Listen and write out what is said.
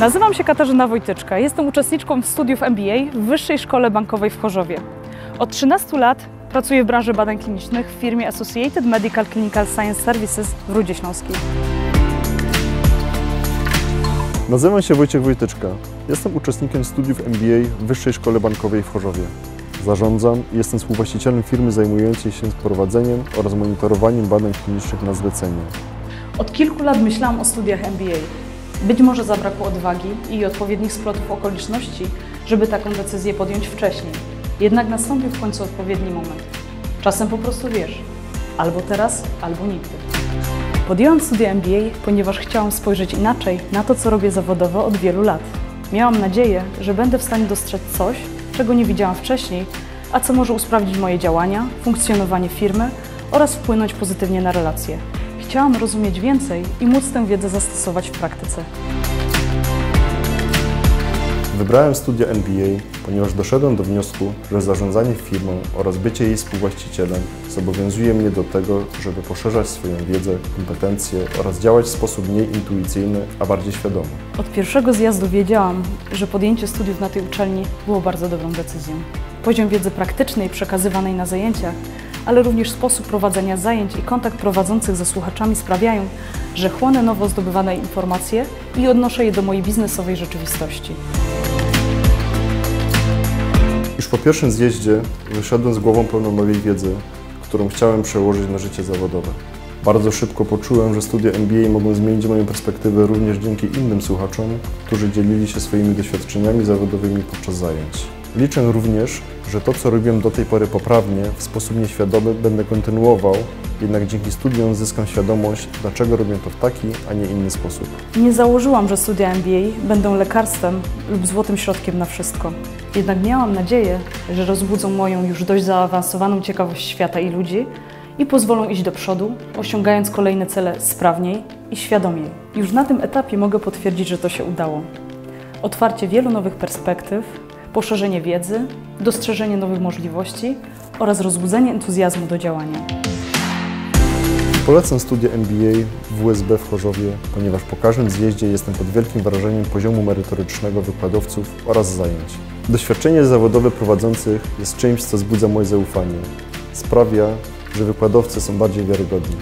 Nazywam się Katarzyna Wojtyczka. Jestem uczestniczką studiów MBA w Wyższej Szkole Bankowej w Chorzowie. Od 13 lat pracuję w branży badań klinicznych w firmie Associated Medical Clinical Science Services w Rudzie Śląskiej. Nazywam się Wojciech Wojtyczka. Jestem uczestnikiem studiów MBA w Wyższej Szkole Bankowej w Chorzowie. Zarządzam i jestem współwłaścicielem firmy zajmującej się prowadzeniem oraz monitorowaniem badań klinicznych na zlecenie. Od kilku lat myślałam o studiach MBA. Być może zabrakło odwagi i odpowiednich splotów okoliczności, żeby taką decyzję podjąć wcześniej. Jednak nastąpił w końcu odpowiedni moment. Czasem po prostu wiesz, albo teraz, albo nigdy. Podjęłam studia MBA, ponieważ chciałam spojrzeć inaczej na to, co robię zawodowo od wielu lat. Miałam nadzieję, że będę w stanie dostrzec coś, czego nie widziałam wcześniej, a co może usprawnić moje działania, funkcjonowanie firmy oraz wpłynąć pozytywnie na relacje. Chciałam rozumieć więcej i móc tę wiedzę zastosować w praktyce. Wybrałem studia MBA, ponieważ doszedłem do wniosku, że zarządzanie firmą oraz bycie jej współwłaścicielem zobowiązuje mnie do tego, żeby poszerzać swoją wiedzę, kompetencje oraz działać w sposób mniej intuicyjny, a bardziej świadomy. Od pierwszego zjazdu wiedziałam, że podjęcie studiów na tej uczelni było bardzo dobrą decyzją. Poziom wiedzy praktycznej przekazywanej na zajęciach, ale również sposób prowadzenia zajęć i kontakt prowadzących ze słuchaczami sprawiają, że chłonę nowo zdobywane informacje i odnoszę je do mojej biznesowej rzeczywistości. Już po pierwszym zjeździe wyszedłem z głową pełną nowej wiedzy, którą chciałem przełożyć na życie zawodowe. Bardzo szybko poczułem, że studia MBA mogą zmienić moją perspektywę również dzięki innym słuchaczom, którzy dzielili się swoimi doświadczeniami zawodowymi podczas zajęć. Liczę również, że to, co robiłem do tej pory poprawnie, w sposób nieświadomy będę kontynuował, jednak dzięki studiom zyskam świadomość, dlaczego robię to w taki, a nie inny sposób. Nie założyłam, że studia MBA będą lekarstwem lub złotym środkiem na wszystko. Jednak miałam nadzieję, że rozbudzą moją już dość zaawansowaną ciekawość świata i ludzi i pozwolą iść do przodu, osiągając kolejne cele sprawniej i świadomiej. Już na tym etapie mogę potwierdzić, że to się udało. Otwarcie wielu nowych perspektyw, poszerzenie wiedzy, dostrzeżenie nowych możliwości oraz rozbudzenie entuzjazmu do działania. Polecam studia MBA w WSB w Chorzowie, ponieważ po każdym zjeździe jestem pod wielkim wrażeniem poziomu merytorycznego wykładowców oraz zajęć. Doświadczenie zawodowe prowadzących jest czymś, co wzbudza moje zaufanie. Sprawia, że wykładowcy są bardziej wiarygodni.